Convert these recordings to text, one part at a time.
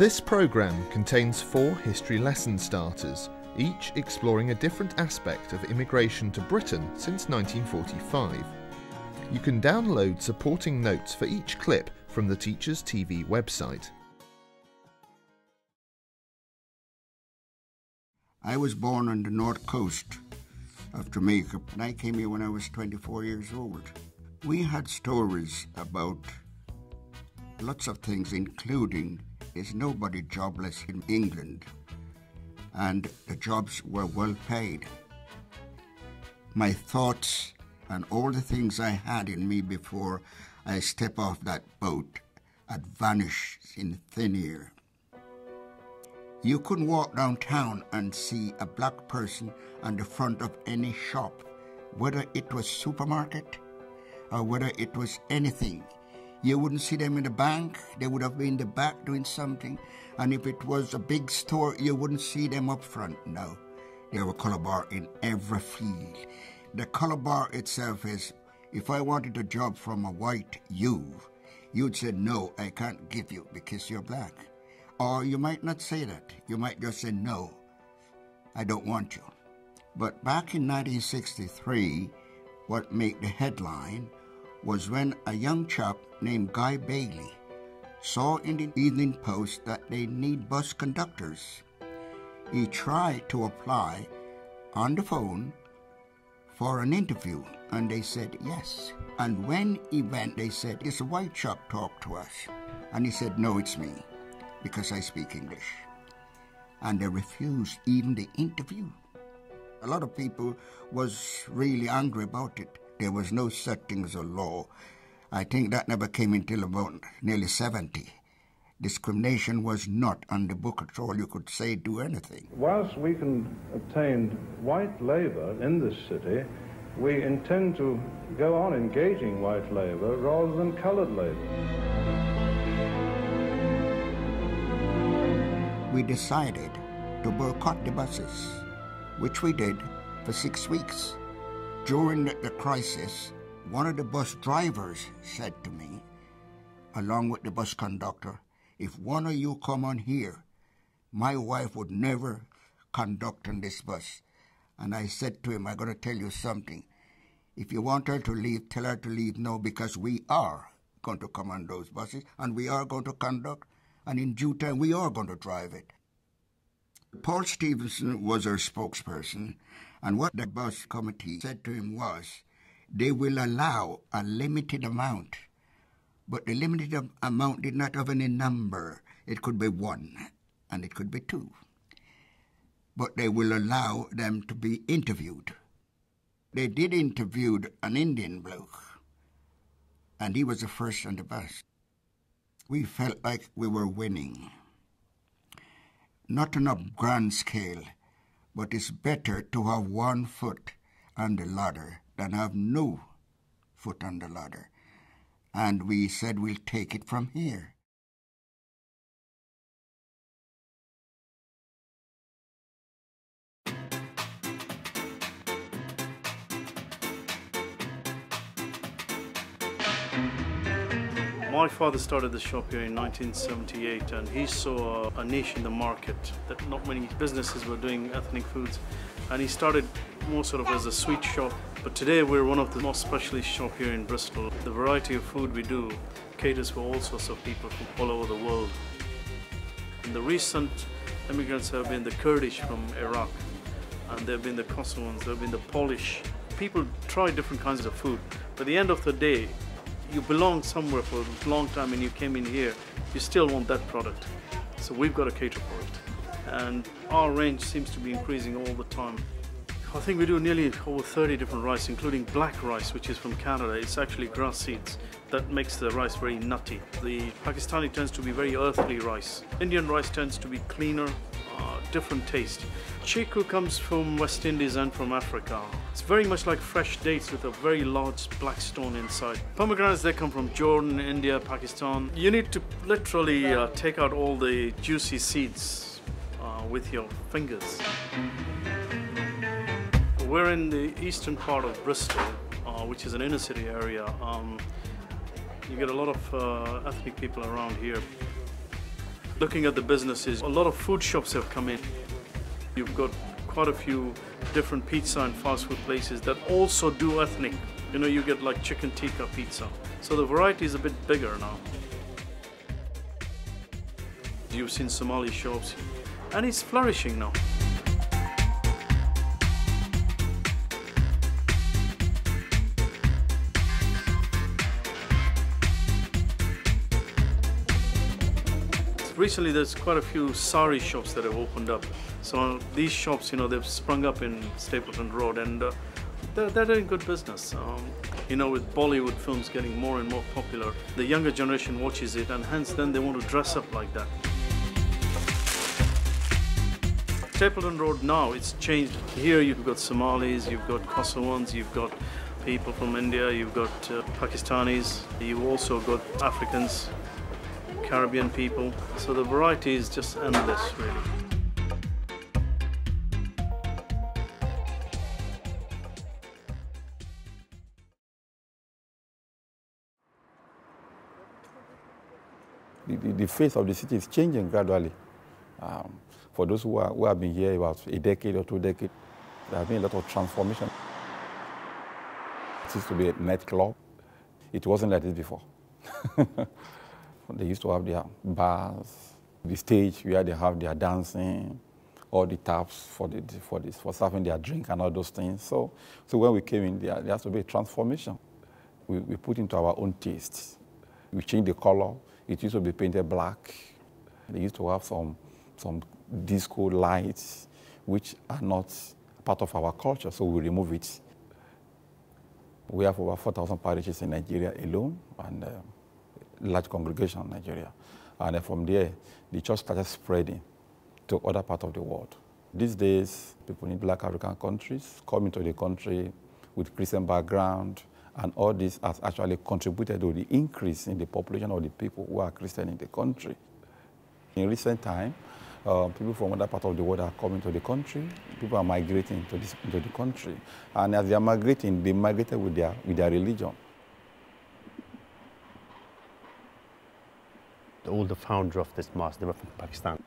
This programme contains four history lesson starters, each exploring a different aspect of immigration to Britain since 1945. You can download supporting notes for each clip from the Teachers TV website. I was born on the north coast of Jamaica, and I came here when I was 24 years old. We had stories about lots of things, including is nobody jobless in England, and the jobs were well paid. My thoughts and all the things I had in me before I step off that boat had vanished in thin air. You couldn't walk downtown and see a black person on the front of any shop, whether it was supermarket or whether it was anything. You wouldn't see them in the bank, they would have been in the back doing something. And if it was a big store, you wouldn't see them up front. No, there were color bar in every field. The color bar itself is, if I wanted a job from a white you, you'd say, no, I can't give you because you're black. Or you might not say that. You might just say, no, I don't want you. But back in 1963, what made the headline was when a young chap named Guy Bailey saw in the Evening Post that they need bus conductors. He tried to apply on the phone for an interview and they said yes. And when he went, they said, It's a white chap talk to us. And he said, No, it's me, because I speak English. And they refused even the interview. A lot of people was really angry about it. There was no such thing as a law. I think that never came until about nearly 70. Discrimination was not on the book at all. You could say, do anything. Whilst we can obtain white labour in this city, we intend to go on engaging white labour rather than coloured labour. We decided to boycott the buses, which we did for six weeks. During the crisis, one of the bus drivers said to me, along with the bus conductor, if one of you come on here, my wife would never conduct on this bus. And I said to him, I'm going to tell you something. If you want her to leave, tell her to leave now because we are going to come on those buses and we are going to conduct and in due time we are going to drive it. Paul Stephenson was our spokesperson and what the bus committee said to him was, they will allow a limited amount. But the limited amount did not have any number. It could be one, and it could be two. But they will allow them to be interviewed. They did interview an Indian bloke, and he was the first on the bus. We felt like we were winning. Not on a grand scale, but it's better to have one foot on the ladder than have no foot on the ladder. And we said we'll take it from here. My father started the shop here in 1978 and he saw a niche in the market that not many businesses were doing ethnic foods and he started more sort of as a sweet shop but today we're one of the most specialist shop here in Bristol. The variety of food we do caters for all sorts of people from all over the world. And the recent immigrants have been the Kurdish from Iraq and there have been the Kosovans, there have been the Polish. People try different kinds of food but at the end of the day you belong somewhere for a long time and you came in here, you still want that product. So we've got to cater for it. And our range seems to be increasing all the time. I think we do nearly over 30 different rice, including black rice, which is from Canada. It's actually grass seeds that makes the rice very nutty. The Pakistani tends to be very earthly rice. Indian rice tends to be cleaner, different taste. Chiku comes from West Indies and from Africa. It's very much like fresh dates with a very large black stone inside. Pomegranates, they come from Jordan, India, Pakistan. You need to literally uh, take out all the juicy seeds uh, with your fingers. We're in the eastern part of Bristol, uh, which is an inner city area. Um, you get a lot of uh, ethnic people around here. Looking at the businesses, a lot of food shops have come in. You've got quite a few different pizza and fast food places that also do ethnic. You know, you get like chicken tikka pizza. So the variety is a bit bigger now. You've seen Somali shops, and it's flourishing now. Recently, there's quite a few sari shops that have opened up. So these shops, you know, they've sprung up in Stapleton Road, and uh, they're, they're doing good business. Um, you know, with Bollywood films getting more and more popular, the younger generation watches it, and hence then they want to dress up like that. Stapleton Road now, it's changed. Here you've got Somalis, you've got Kosovans, you've got people from India, you've got uh, Pakistanis, you've also got Africans, Caribbean people. So the variety is just endless, really. The, the, the face of the city is changing gradually. Um, for those who, are, who have been here about a decade or two decades, there has been a lot of transformation. It used to be a nightclub. It wasn't like this before. they used to have their bars, the stage where they have their dancing, all the taps for, the, for, this, for serving their drink and all those things. So, so when we came in, there, there has to be a transformation. We, we put into our own tastes. We changed the color. It used to be painted black. They used to have some, some disco lights, which are not part of our culture, so we remove it. We have over 4,000 parishes in Nigeria alone, and uh, large congregation in Nigeria. And from there, the church started spreading to other parts of the world. These days, people in black African countries come into the country with Christian background, and all this has actually contributed to the increase in the population of the people who are Christian in the country. In recent time, uh, people from other parts of the world are coming to the country. People are migrating to this, into the country. And as they are migrating, they migrated with their, with their religion. All the founder of this mosque, they were from Pakistan.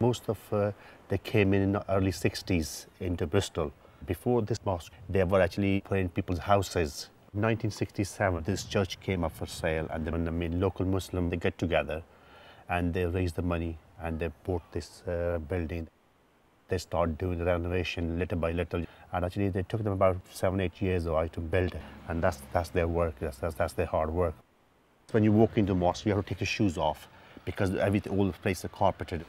Most of uh, they came in in the early 60s into Bristol. Before this mosque, they were actually putting people's houses. 1967, this church came up for sale, and then mean, local Muslim they get together, and they raise the money and they bought this uh, building. They start doing the renovation little by little, and actually they took them about seven, eight years or to build, it, and that's that's their work. That's that's, that's their hard work. When you walk into mosque, you have to take your shoes off because everything, all the place is carpeted.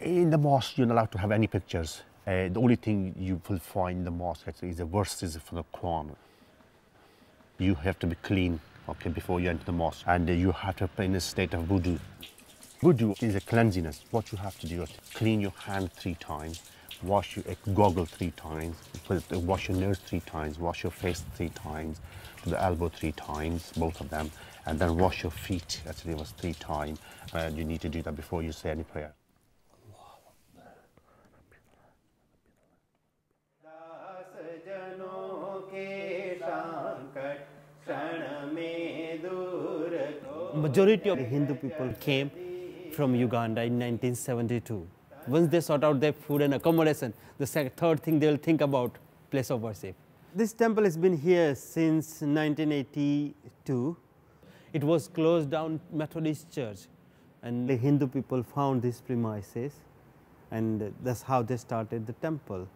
In the mosque, you're not allowed to have any pictures. Uh, the only thing you will find in the mosque actually, is the verses from the Quran. You have to be clean, okay, before you enter the mosque, and uh, you have to be in a state of wudu. Wudu is a cleanliness. What you have to do is clean your hand three times, wash your goggle three times, wash your nose three times, wash your face three times, to the elbow three times, both of them, and then wash your feet. Actually, it was three times. And you need to do that before you say any prayer. Majority of the Hindu people came from Uganda in 1972. Once they sort out their food and accommodation, the third thing they'll think about place of worship. This temple has been here since 1982. It was closed down Methodist Church and the Hindu people found these premises and that's how they started the temple.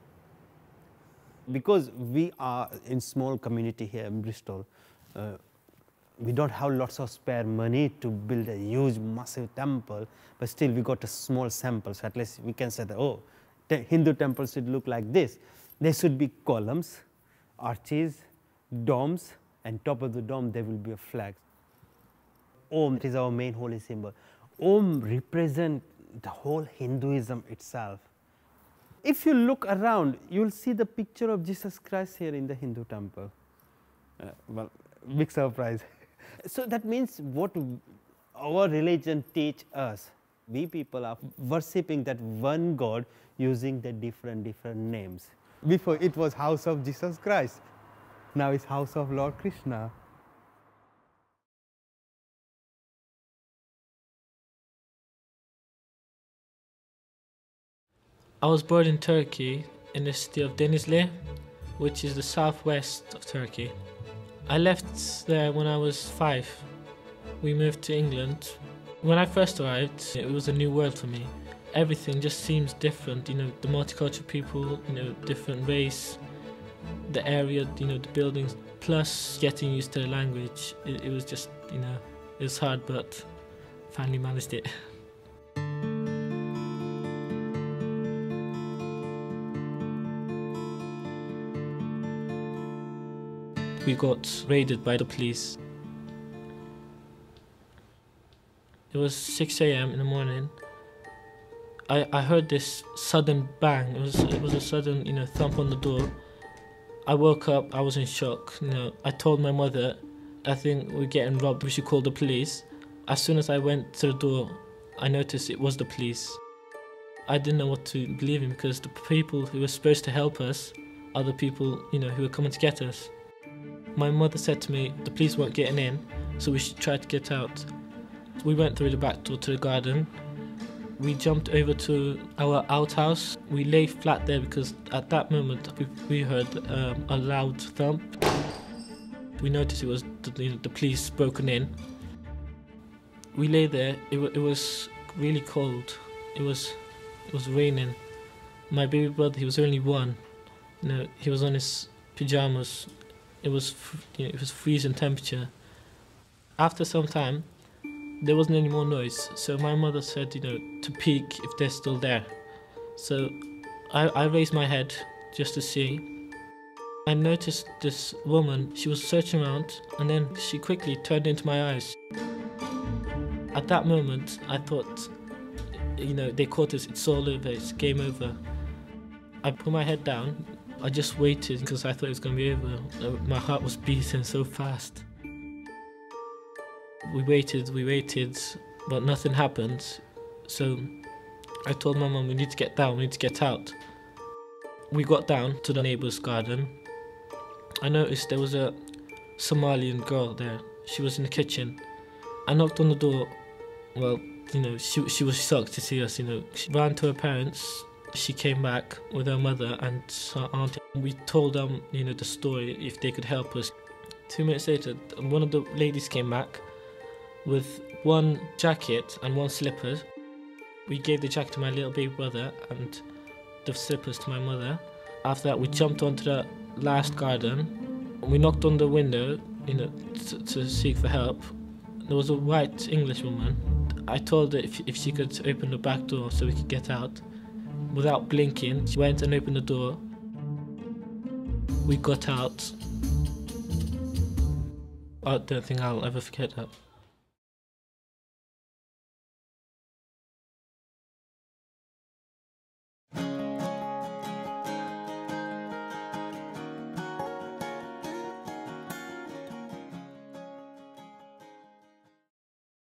Because we are in small community here in Bristol, uh, we don't have lots of spare money to build a huge massive temple, but still we got a small sample, so at least we can say that, oh, te Hindu temples should look like this. There should be columns, arches, domes, and top of the dome there will be a flag. Om is our main holy symbol. Om represent the whole Hinduism itself. If you look around, you will see the picture of Jesus Christ here in the Hindu temple. Uh, well, big surprise. so that means what our religion teach us, we people are worshipping that one God using the different, different names. Before it was house of Jesus Christ, now it's house of Lord Krishna. I was born in Turkey in the city of Denizli, which is the southwest of Turkey. I left there when I was five. We moved to England. When I first arrived, it was a new world for me. Everything just seems different, you know, the multicultural people, you know, different race, the area, you know, the buildings, plus getting used to the language. It, it was just, you know, it was hard, but finally managed it. we got raided by the police. It was 6 a.m. in the morning. I, I heard this sudden bang. It was it was a sudden you know thump on the door. I woke up. I was in shock. You know, I told my mother, I think we're getting robbed. We should call the police. As soon as I went to the door, I noticed it was the police. I didn't know what to believe in because the people who were supposed to help us are the people you know who were coming to get us. My mother said to me, the police weren't getting in, so we should try to get out. We went through the back door to the garden. We jumped over to our outhouse. We lay flat there because at that moment we, we heard um, a loud thump. We noticed it was the, you know, the police broken in. We lay there. It, it was really cold. It was it was raining. My baby brother, he was only one. You know, he was on his pajamas it was you know, it was freezing temperature. After some time, there wasn't any more noise, so my mother said, you know, to peek if they're still there. So I, I raised my head just to see. I noticed this woman, she was searching around, and then she quickly turned into my eyes. At that moment, I thought, you know, they caught us, it's all over, it's game over. I put my head down, I just waited because I thought it was going to be over. Uh, my heart was beating so fast. We waited, we waited, but nothing happened. So I told my mum, we need to get down, we need to get out. We got down to the neighbour's garden. I noticed there was a Somalian girl there. She was in the kitchen. I knocked on the door. Well, you know, she, she was shocked to see us, you know. She ran to her parents, she came back with her mother and her auntie. We told them, you know, the story if they could help us. Two minutes later, one of the ladies came back with one jacket and one slippers. We gave the jacket to my little baby brother and the slippers to my mother. After that, we jumped onto the last garden. We knocked on the window, you know, to, to seek for help. There was a white English woman. I told her if, if she could open the back door so we could get out. Without blinking, she went and opened the door. We got out. I don't think I'll ever forget that.